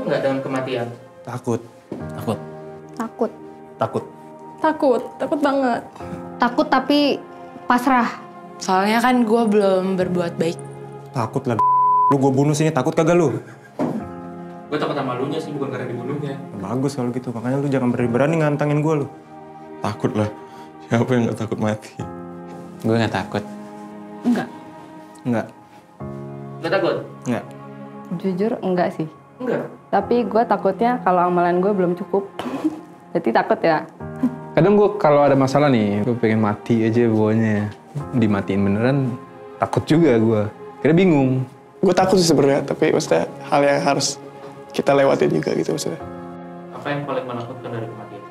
takut nggak dengan kematian? Takut. Takut. Takut. Takut. Takut, takut banget. Takut tapi pasrah. Soalnya kan gue belum berbuat baik. Takut lah. Lu gue bunuh sini takut kagak lu? Gue takut sama lunya sih, bukan karena dibunuhnya. Bagus kalau gitu. Makanya lu jangan berani-berani ngantangin gue lu. Takut lah. Siapa yang gak takut mati? Gue nggak takut. Enggak. Enggak. Nggak takut? Enggak. Jujur enggak sih. Enggak. Tapi gue takutnya kalau amalan gue belum cukup. Jadi takut ya. Kadang gue kalau ada masalah nih, gue pengen mati aja bawahnya. Dimatiin beneran, takut juga gue. Kira bingung. Gue takut sih sebenarnya, tapi maksudnya hal yang harus kita lewatin juga gitu maksudnya. Apa yang paling menakutkan dari kematian?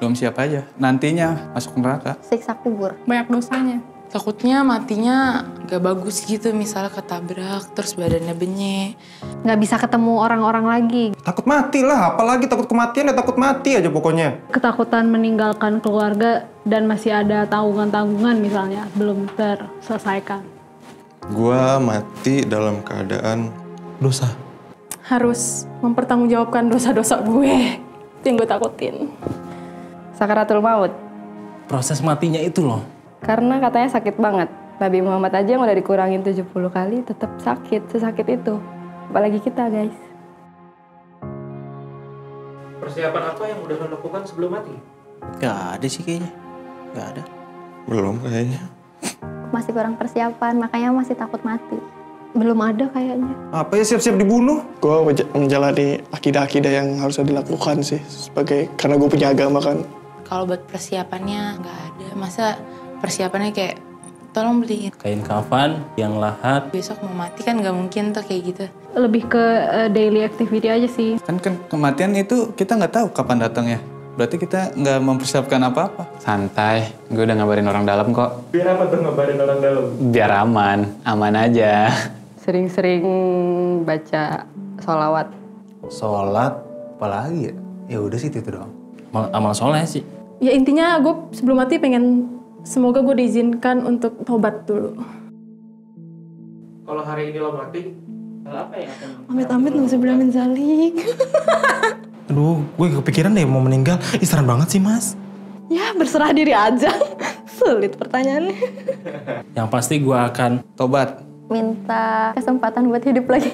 Belum siap aja. Nantinya masuk neraka. Siksa kubur. Banyak dosanya. Takutnya matinya gak bagus gitu, misalnya ketabrak, terus badannya benyek. Nggak bisa ketemu orang-orang lagi. Takut mati lah. Apalagi takut kematian ya takut mati aja pokoknya. Ketakutan meninggalkan keluarga dan masih ada tanggungan-tanggungan misalnya belum terselesaikan. Gua mati dalam keadaan Dosa. Harus mempertanggungjawabkan dosa-dosa gue. Itu yang gue takutin. Sakaratul maut. Proses matinya itu loh. Karena katanya sakit banget. Nabi Muhammad aja yang udah dikurangin 70 kali tetap sakit, sesakit itu. Apalagi kita guys. Persiapan apa yang udah lo lakukan sebelum mati? Gak ada sih kayaknya. Gak ada. belum kayaknya. Masih kurang persiapan, makanya masih takut mati. Belum ada kayaknya. Apa ya siap-siap dibunuh? Gue menjalani akidah-akidah yang harus dilakukan sih sebagai karena gue punya agama kan. Kalau buat persiapannya nggak ada. Masa persiapannya kayak tolong beliin Kain kafan yang lahat. besok mau mati kan nggak mungkin tuh kayak gitu. Lebih ke eh, daily activity aja sih. Kan kan kematian itu kita nggak tahu kapan datangnya. Berarti kita nggak mempersiapkan apa-apa. Santai, gue udah ngabarin orang dalam kok. Biar apa tuh ngabarin orang dalam? Biar aman, aman aja. Sering-sering baca sholawat. Sholat. Apalagi ya? Ya udah sih itu doang. Amal, amal soleh sih. Ya intinya gue sebelum mati pengen semoga gue diizinkan untuk tobat dulu. Kalau hari ini lo mati, hal apa yang akan... Amit-amit nauzubillah min zalik. Aduh, gue kepikiran deh mau meninggal. Ih, serem banget sih, Mas. ya berserah diri aja. Sulit pertanyaannya. Yang pasti gue akan Tobat. Minta kesempatan buat hidup lagi.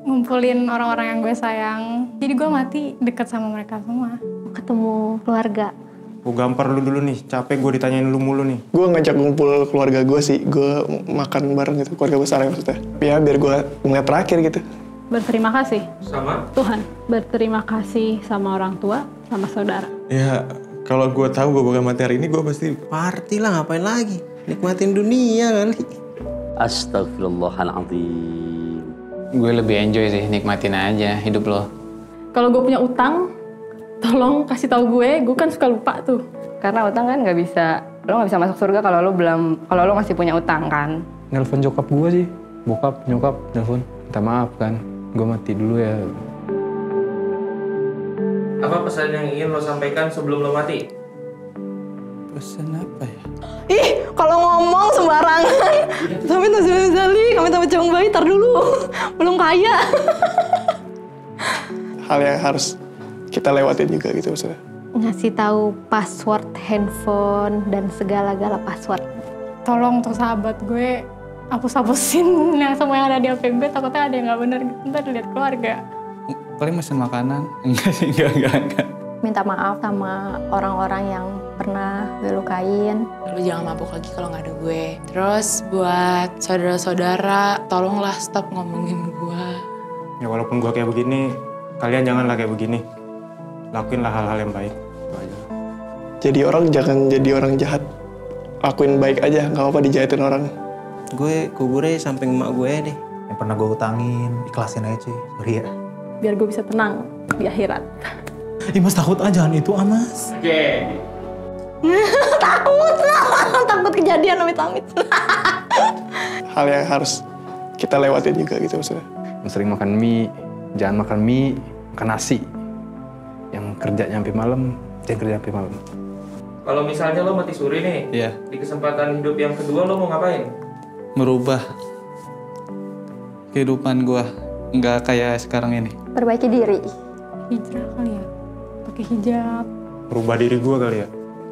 Ngumpulin orang-orang yang gue sayang. Jadi gue mati deket sama mereka semua. Ketemu keluarga. Gue gampar lu dulu nih. Capek gue ditanyain lu mulu nih. Gue ngajak ngumpul keluarga gue sih, gue makan bareng gitu, keluarga besar ya maksudnya. Ya biar gue ngeliat terakhir gitu. Berterima kasih Sama? Tuhan. Berterima kasih sama orang tua, sama saudara. Ya kalau gue tahu gue bakal mati hari ini gue pasti party lah, ngapain lagi? Nikmatin dunia kali. Astagfirullahaladzim. Gue lebih enjoy sih, nikmatin aja hidup lo. Kalau gue punya utang, tolong kasih tahu gue. Gue kan suka lupa tuh. Karena utang kan nggak bisa, lo nggak bisa masuk surga kalau lo belum, kalau lo masih punya utang kan. Nelpon jokap gue sih. Bokap, nyokap, nelpon. Minta maaf kan. Gue mati dulu ya. Apa pesan yang ingin lo sampaikan sebelum lo mati? Pesan apa ya? Ih, kalau ngomong sembarangan. Tapi min zalik, kami tambah cowok bayi, tar dulu. Belum kaya. Hal yang harus kita lewatin juga gitu maksudnya. Ngasih tahu password handphone dan segala-gala password. Tolong tuh sahabat gue hapus-hapusin yang semua yang ada di HP gue takutnya ada yang nggak benar gitu ntar dilihat keluarga Paling mesen makanan? Enggak sih, enggak, enggak, enggak. Minta maaf sama orang-orang yang pernah gue lukain. Lu jangan mabuk lagi kalau nggak ada gue. Terus buat saudara-saudara, tolonglah stop ngomongin gue. Ya walaupun gue kayak begini, kalian janganlah kayak begini. Lakuinlah hal-hal yang baik. Aja. Jadi orang jangan jadi orang jahat. Lakuin baik aja, nggak apa-apa dijahatin orang. Gue kuburnya samping emak gue deh. Yang pernah gue utangin, ikhlasin aja cuy. Sorry ya. biar gue bisa tenang di akhirat Ih mas takut aja jangan itu ah mas. Oke. takut takut kejadian amit-amit Hal yang harus kita lewatin juga gitu maksudnya. Sering makan mie, jangan makan mie, makan nasi. Kerja nyampe malam, jangan kerja sampai malam. Kalau misalnya lo mati suri nih, Iya. di kesempatan hidup yang kedua lo mau ngapain? Merubah kehidupan gue nggak kayak sekarang ini? Perbaiki diri. Hijrah kali ya. Pakai hijab. Berubah diri gue kali ya.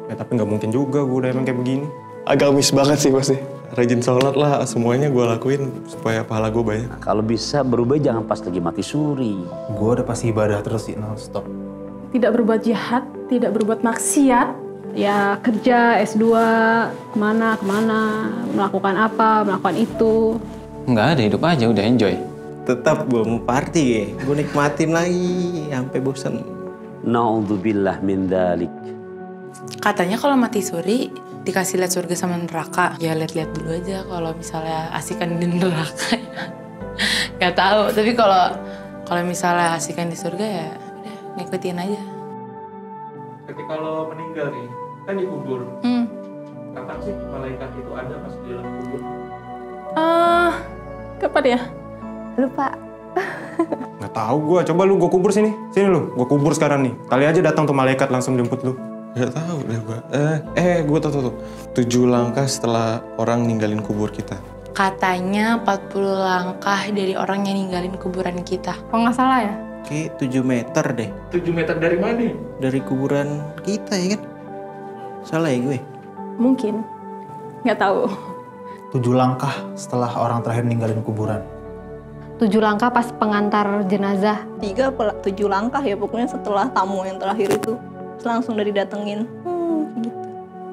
Ya tapi nggak mungkin juga gue udah emang kayak begini. Agamis banget sih pasti. Rajin sholat lah, semuanya gue lakuin supaya pahala gue banyak. Kalau bisa berubah jangan pas lagi mati suri. Gue udah pasti ibadah terus sih, non-stop. Tidak berbuat jahat, tidak berbuat maksiat. Ya kerja, S2, ke mana, ke mana, melakukan apa, melakukan itu. Nggak ada, hidup aja udah enjoy. Tetap gue mau party ya. Gue nikmatin lagi sampai bosan. Naudzubillah min dalik. Katanya kalau mati suri dikasih lihat surga sama neraka. Ya lihat-lihat dulu aja kalau misalnya asikan di neraka ya. Gak tahu, tapi kalau kalau misalnya asikan di surga ya ngikutin aja. Tapi kalau meninggal nih, kan dikubur. Hmm. Kapan sih malaikat itu ada pas di dalam kubur? Ah, kapan ya? Lupa. Nggak tahu gue. Coba lu gue kubur sini. Sini lu. Gue kubur sekarang nih. Kali aja datang tuh malaikat langsung jemput lu. Gak tahu deh gue. Eh, eh gue tau, tau, tau. Tujuh langkah setelah orang ninggalin kubur kita. Katanya 40 langkah dari orang yang ninggalin kuburan kita. Kalau nggak salah ya? Oke, 7 meter deh. 7 meter dari mana? Dari kuburan kita ya kan? Salah ya gue? Mungkin. Nggak tahu. Tujuh langkah setelah orang terakhir ninggalin kuburan. Tujuh langkah pas pengantar jenazah. Tiga apa tujuh langkah ya pokoknya setelah tamu yang terakhir itu langsung dari datengin. Hmm, gitu.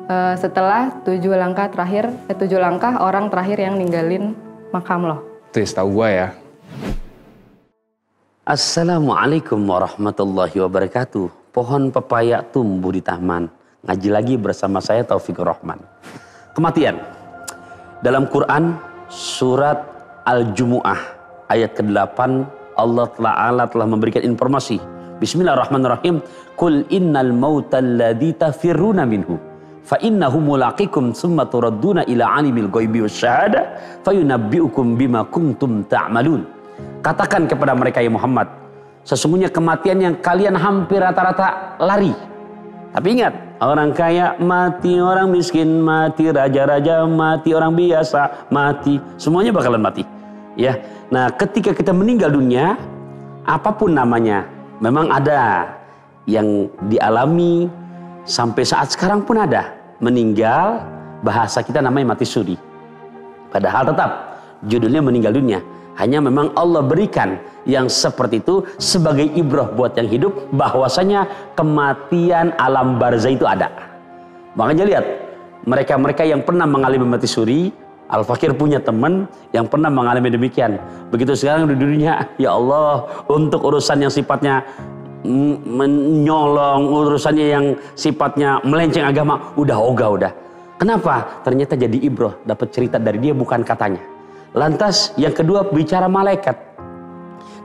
Eh, setelah tujuh langkah terakhir, eh, tujuh langkah orang terakhir yang ninggalin makam lo. Itu ya setahu gue ya. Assalamualaikum warahmatullahi wabarakatuh. Pohon pepaya tumbuh di taman. Ngaji lagi bersama saya Taufikur Rahman. Kematian. Dalam Quran surat Al-Jumu'ah ayat ke-8 Allah Ta'ala telah memberikan informasi. Bismillahirrahmanirrahim. Kul innal mauta alladhi tafirruna minhu. Fa innahu mulaqikum summa turadduna ila alimil ghaibi wasyahada fayunabbiukum bima kuntum ta'malun. Katakan kepada mereka ya Muhammad, sesungguhnya kematian yang kalian hampir rata-rata lari. Tapi ingat, orang kaya mati, orang miskin mati, raja-raja mati, orang biasa mati, semuanya bakalan mati. Ya. Nah, ketika kita meninggal dunia, apa pun namanya, memang ada yang dialami sampai saat sekarang pun ada. Meninggal, bahasa kita namanya mati suri. Padahal tetap judulnya meninggal dunia. Hanya memang Allah berikan yang seperti itu sebagai ibrah buat yang hidup bahwasanya kematian alam barzah itu ada. Makanya lihat mereka-mereka yang pernah mengalami mati suri, Al-Fakir punya teman yang pernah mengalami demikian. Begitu sekarang di dunia, ya Allah, untuk urusan yang sifatnya menyolong, urusannya yang sifatnya melenceng agama, udah ogah udah. Kenapa? Ternyata jadi ibroh, dapat cerita dari dia bukan katanya. Lantas yang kedua bicara malaikat.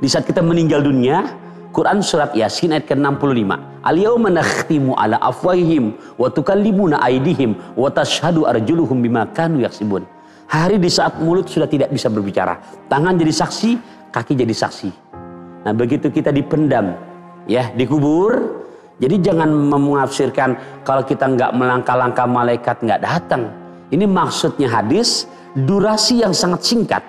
Di saat kita meninggal dunia, Quran surat Yasin ayat ke-65. Al-yawma nakhtimu ala afwahihim wa tukallimuna aydihim wa tashhadu arjuluhum bima kanu yaksibun. Hari di saat mulut sudah tidak bisa berbicara, tangan jadi saksi, kaki jadi saksi. Nah, begitu kita dipendam, ya, dikubur, jadi jangan menafsirkan kalau kita nggak melangkah-langkah malaikat nggak datang. Ini maksudnya hadis durasi yang sangat singkat.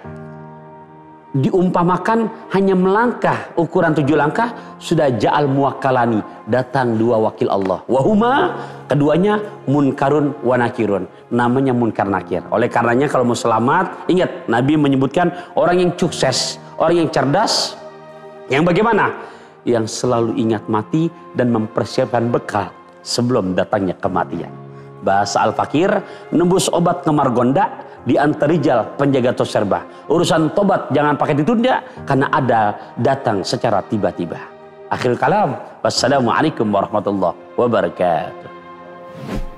Diumpamakan hanya melangkah ukuran tujuh langkah sudah ja'al muwakalani datang dua wakil Allah. Wahuma keduanya munkarun wa nakirun. Namanya munkar nakir. Oleh karenanya kalau mau selamat ingat Nabi menyebutkan orang yang sukses, orang yang cerdas yang bagaimana? Yang selalu ingat mati dan mempersiapkan bekal sebelum datangnya kematian. Bahasa Al-Fakir, nembus obat kemar gonda di antarijal penjaga toserba. Urusan tobat jangan pakai ditunda karena ada datang secara tiba-tiba. Akhir kalam. Wassalamualaikum warahmatullahi wabarakatuh.